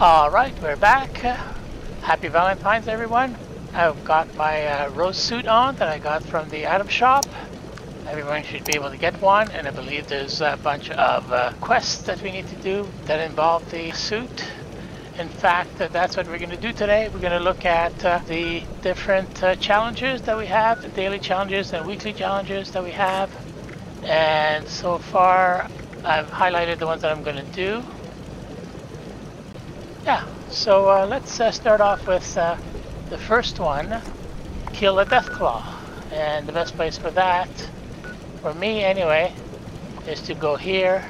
Alright, we're back. Happy Valentine's everyone. I've got my uh, rose suit on that I got from the item shop. Everyone should be able to get one and I believe there's a bunch of uh, quests that we need to do that involve the suit. In fact, that's what we're going to do today. We're going to look at uh, the different uh, challenges that we have, the daily challenges and weekly challenges that we have. And so far, I've highlighted the ones that I'm going to do. Yeah, so uh, let's uh, start off with uh, the first one, kill a Deathclaw. And the best place for that, for me anyway, is to go here.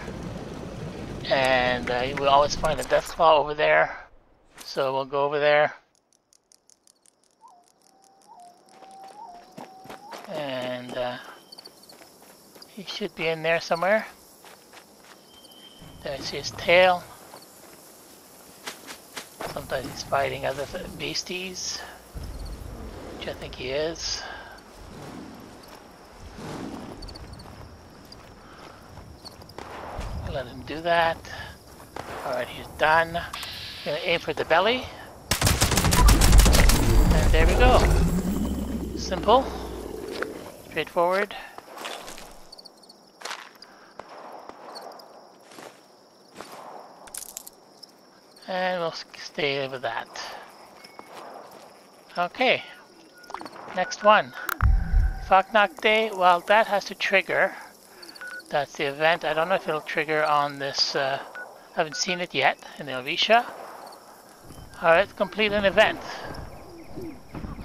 And uh, you will always find a Deathclaw over there. So we'll go over there. And uh, he should be in there somewhere. There see his tail. Sometimes he's fighting other beasties, which I think he is. Let him do that. Alright, he's done. Gonna aim for the belly. And there we go. Simple. Straightforward. And we'll stay with that. Okay. Next one. Knock Day, well that has to trigger. That's the event. I don't know if it'll trigger on this, uh, haven't seen it yet in Elvisha. Alright, complete an event.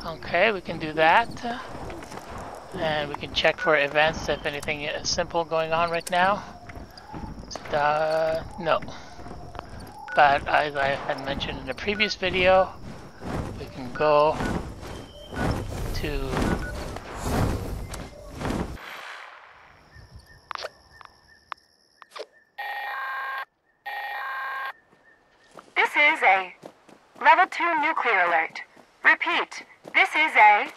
Okay, we can do that. And we can check for events if anything is simple going on right now. Uh, no. But as I had mentioned in the previous video, we can go to This is a level 2 nuclear alert. Repeat, this is a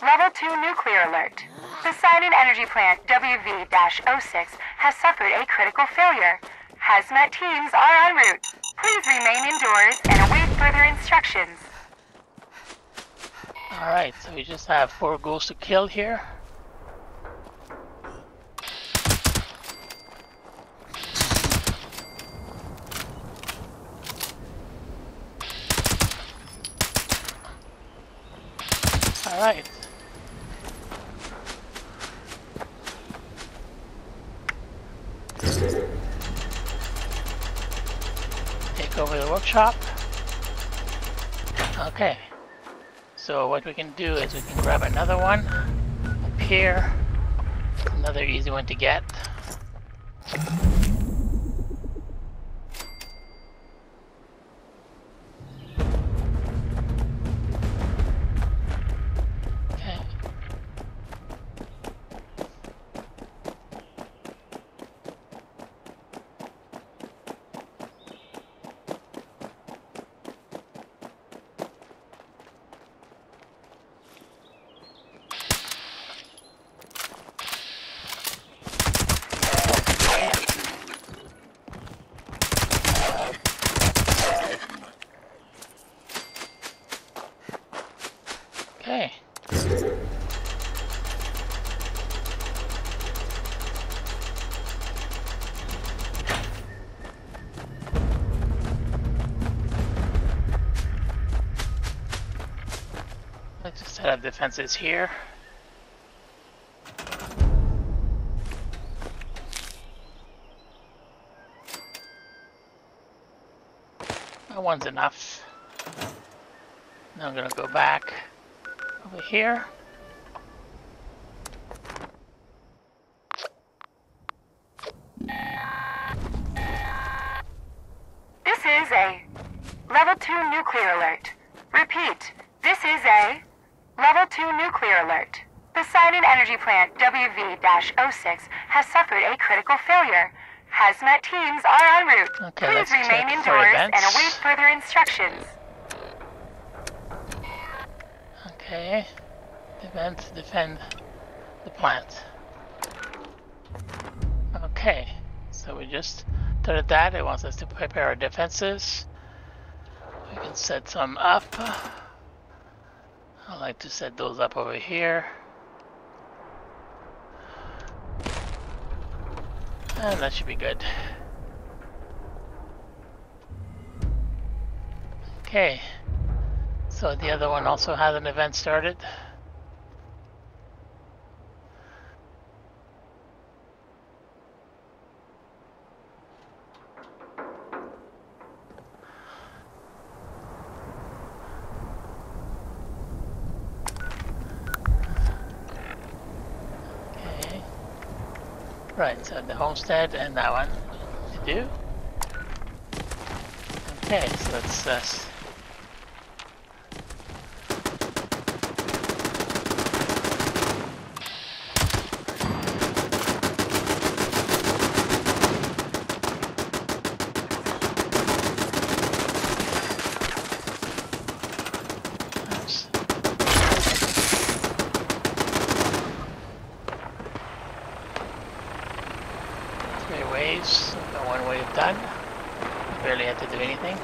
level 2 nuclear alert. The Poseidon Energy Plant WV-06 has suffered a critical failure. Hazmat teams are en route. Please remain indoors and await further instructions. Alright, so we just have four ghouls to kill here. Alright. Workshop. Okay. So what we can do is we can grab another one up here. Another easy one to get. Let's set up defenses here. That one's enough. Now I'm gonna go back over here. This is a level 2 nuclear alert. Repeat, this is a level 2 nuclear alert. The Poseidon Energy Plant WV-06 has suffered a critical failure. Hazmat teams are en route. Okay, Please remain indoors events. and await further instructions. Okay. Defend, defend the plant. Okay. So we just After that, it wants us to prepare our defenses. We can set some up. I like to set those up over here. And that should be good. Okay. So the other one also has an event started. Okay. Right, so the homestead and that one to do. Okay, so let's uh, s- oops. Three waves, got one wave done. Barely had to do anything.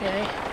Okay.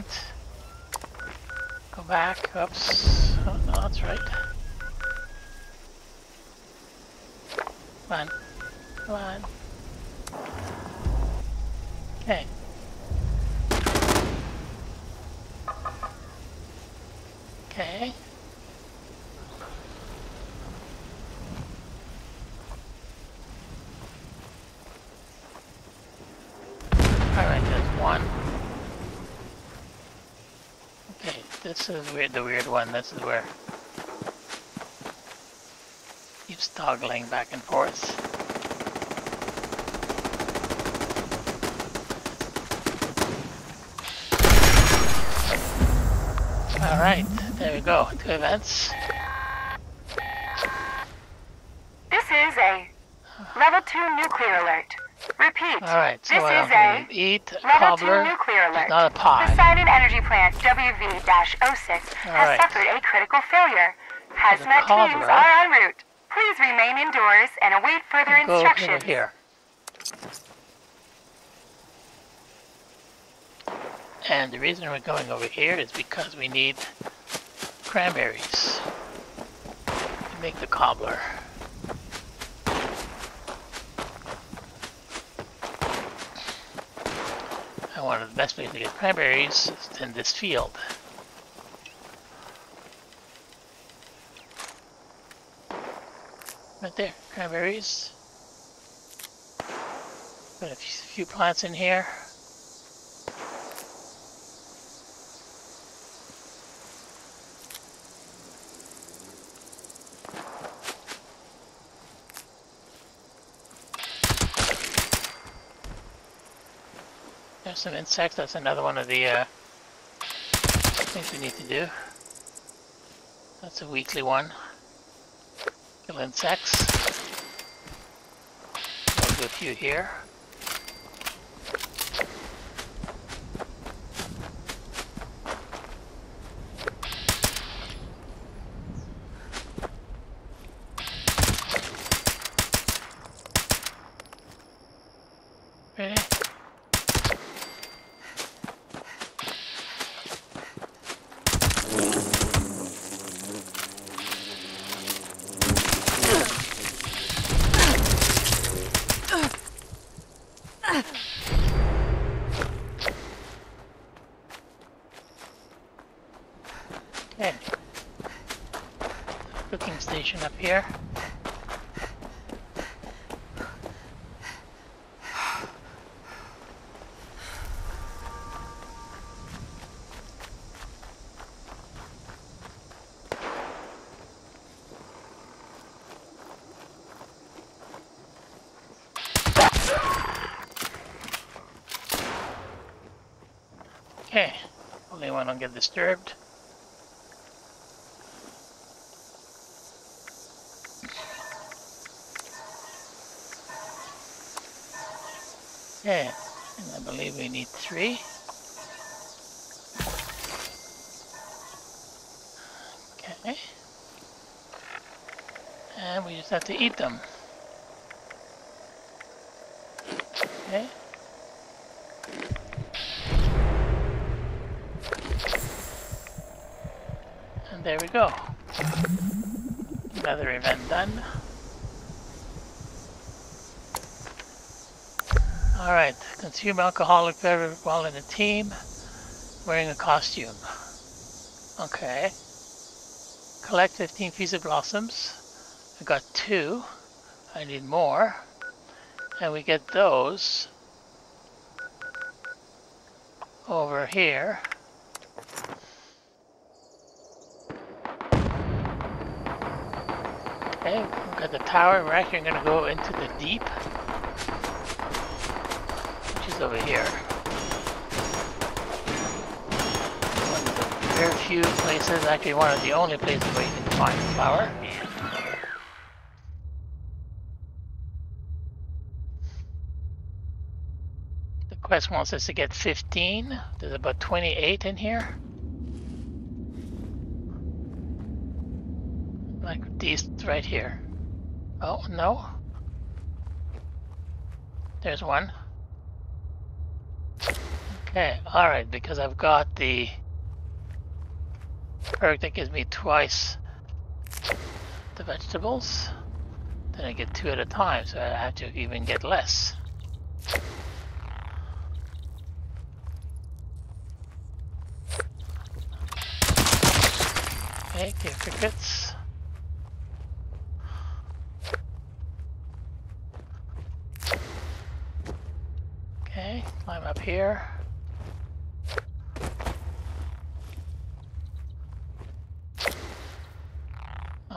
Event. Go back, oops. Oh, no, that's right. Come on. Come on. Okay. Okay. Alright, there's one. Okay, this is weird, the weird one. This is where keeps toggling back and forth. Alright, there we go. Two events. This is a level 2 nuclear alert. Repeat. Alright, so this is a eat level 2 cobbler. nuclear alert. not a. Poseidon Energy Plant WV-06 has Alright. suffered a critical failure. Hazmat teams are en route. Please remain indoors and await further Go instructions. here. And the reason we're going over here is because we need cranberries to make the cobbler. And one of the best ways to get cranberries is in this field. Right there, cranberries. Got a few plants in here. Some insects. That's another one of the uh, things we need to do. That's a weekly one. Kill insects. We'll do a few here. Ready? Okay. Cooking station up here. Okay, only one don't get disturbed. Okay, and I believe we need three. Okay. And we just have to eat them. Okay. And there we go. Another event done. Alright, consume alcoholic beverage while in a team, wearing a costume. Okay. Collect 15 pieces of blossoms. I got two. I need more. And we get those over here. Okay, we've got the tower. We're actually going to go into the deep, over here. One of the very few places, actually one of the only places where you can find flour. The quest wants us to get 15. There's about 28 in here. Like these right here. Oh, no. There's one. Okay, alright, because I've got the perk that gives me twice the vegetables, then I get two at a time, so I have to even get less. Okay, give crickets. Okay, climb up here.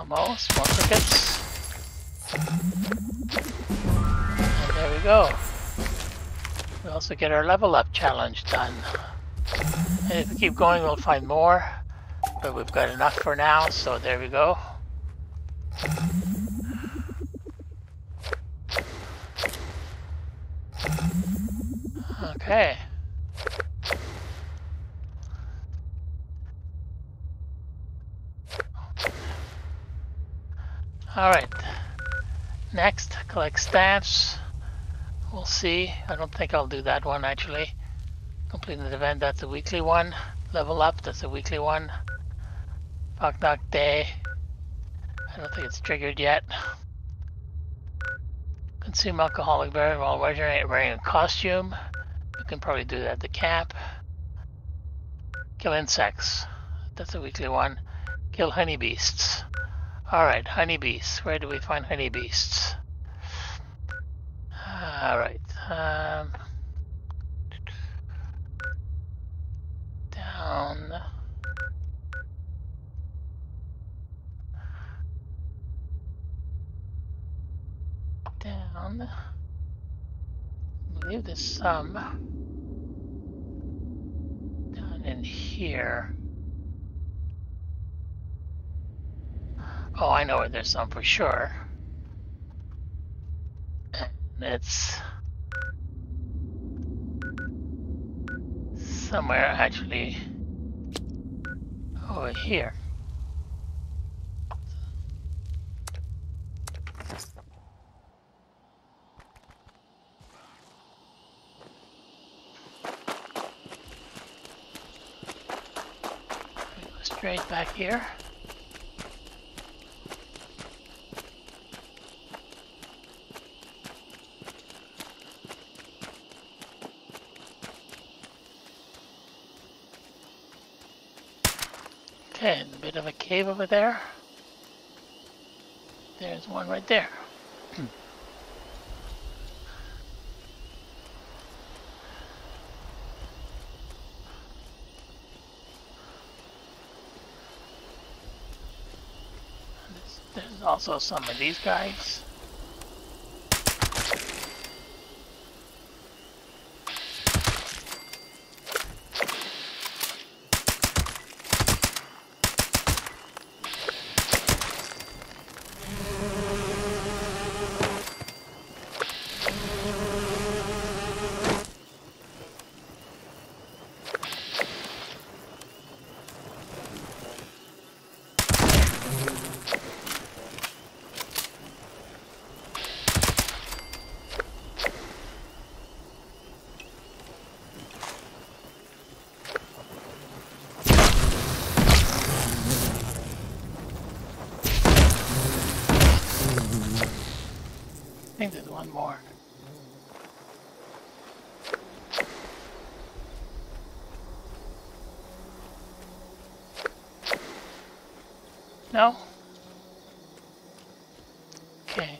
More crickets. And there we go. We also get our level up challenge done. And if we keep going, we'll find more. But we've got enough for now, so there we go. Okay. Alright. Next, collect stamps. We'll see. I don't think I'll do that one actually. Complete the event, that's a weekly one. Level up, that's a weekly one. Knock Knock Day. I don't think it's triggered yet. Consume alcoholic beverage while wearing a costume. You can probably do that at the camp. Kill insects. That's a weekly one. Kill honeybeasts. Alright, honeybeasts. Where do we find honeybeasts? Alright. Um, down. Down. I believe there's some down in here. Oh, I know where there's some for sure. And it's somewhere actually over here. Straight back here. Okay, bit of a cave over there. There's one right there. Hmm. There's- There's also some of these guys. I think there's one more. No? Okay.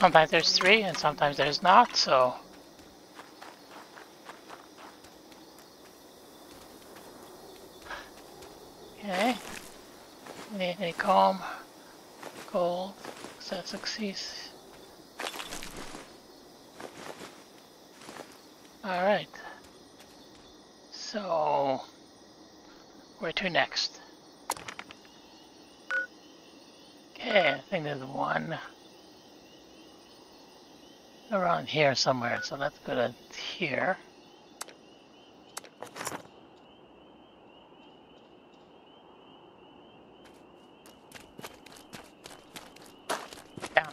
Sometimes there's three and sometimes there's not, so... Okay. Any, any comb, gold, that succeeds. Alright. So, where to next? Okay, I think there's one around here somewhere, so let's go to here.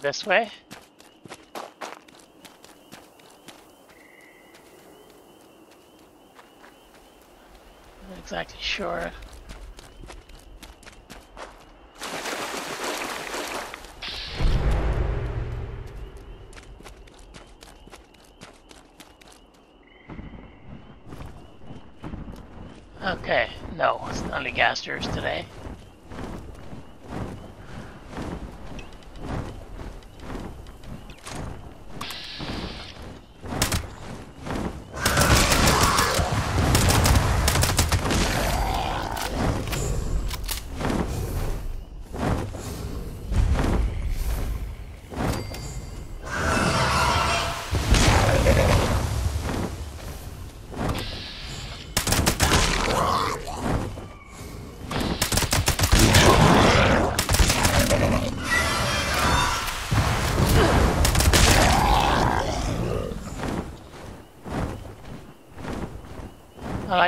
This way. Not exactly sure. Okay, no, it's only gasters today.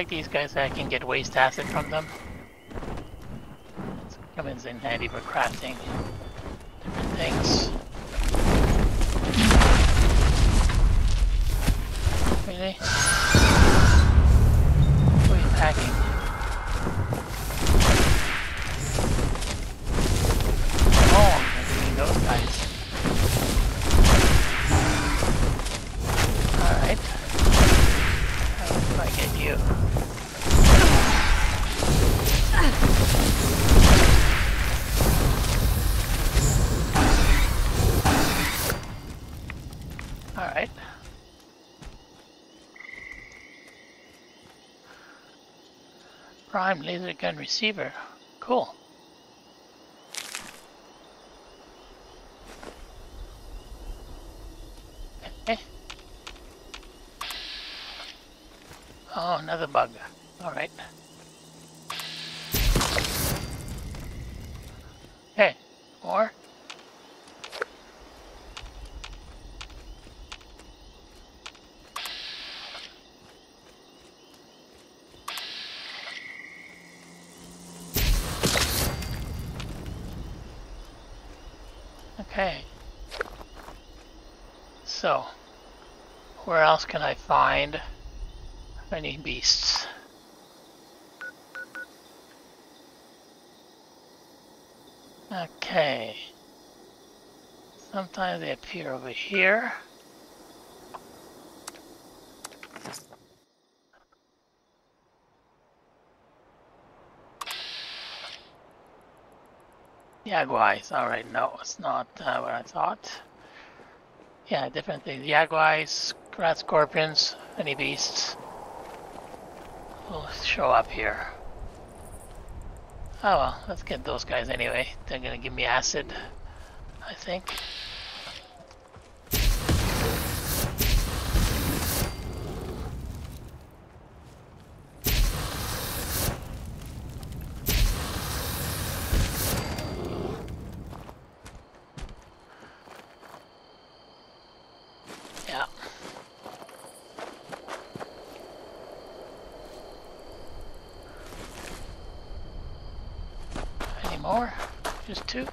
Like these guys I can get waste acid from them. It comes in handy for crafting different things. Prime laser gun receiver. Cool. Okay. Oh, another bug. Alright. Hey, more? Okay. So, where else can I find any beasts? Okay. Sometimes they appear over here. Jaguars. Alright, no, it's not uh, what I thought. Yeah, different things. Jaguars, rat scorpions, any beasts will show up here. Oh well, let's get those guys anyway. They're gonna give me acid, I think. Yeah. Any more? Just two?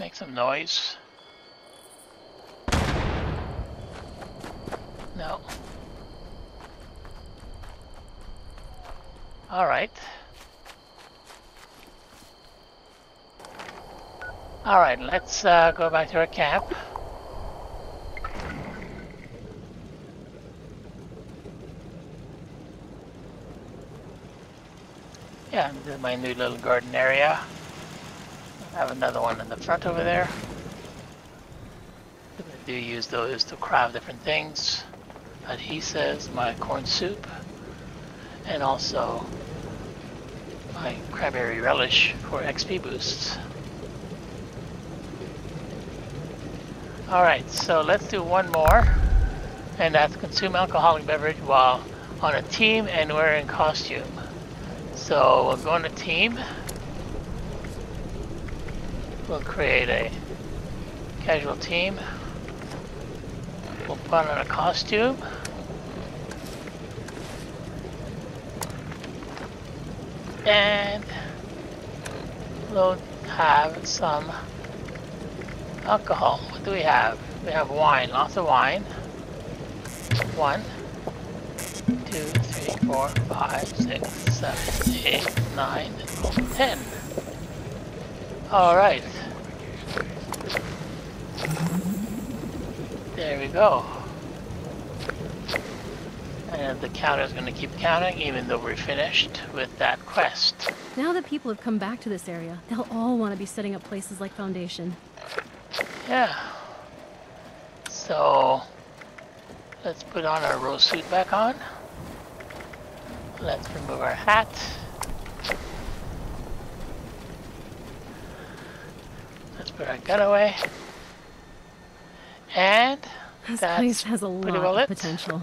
Make noise. No. All right. All right, let's uh, go back to our camp. Yeah, this is my new little garden area. I have another one in the front over there. I do use those to craft different things. Adhesives, my corn soup, and also my cranberry relish for XP boosts. Alright, so let's do one more, and that's consume alcoholic beverage while on a team and wearing costume. So we'll go on a team. We'll create a casual team. We'll put on a costume. And we'll have some Alcohol. What do we have? We have wine. Lots of wine. One, two, three, four, five, six, seven, eight, nine, ten. All right. There we go. And the counter's going to keep counting even though we're finished with that quest. Now that people have come back to this area, they'll all want to be setting up places like Foundation. Yeah. So, let's put on our rose suit back on. Let's remove our hat. Let's put our gun away. And This that's place has a lot well of potential.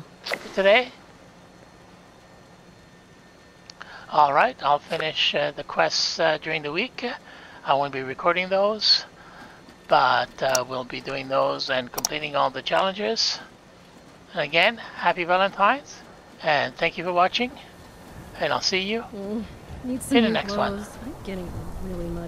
today. Alright, I'll finish uh, the quests uh, during the week. I won't be recording those, but uh, we'll be doing those and completing all the challenges. And again, happy Valentine's, and thank you for watching, and I'll see you Mm, In the next one. clothes. I'm getting really muddy.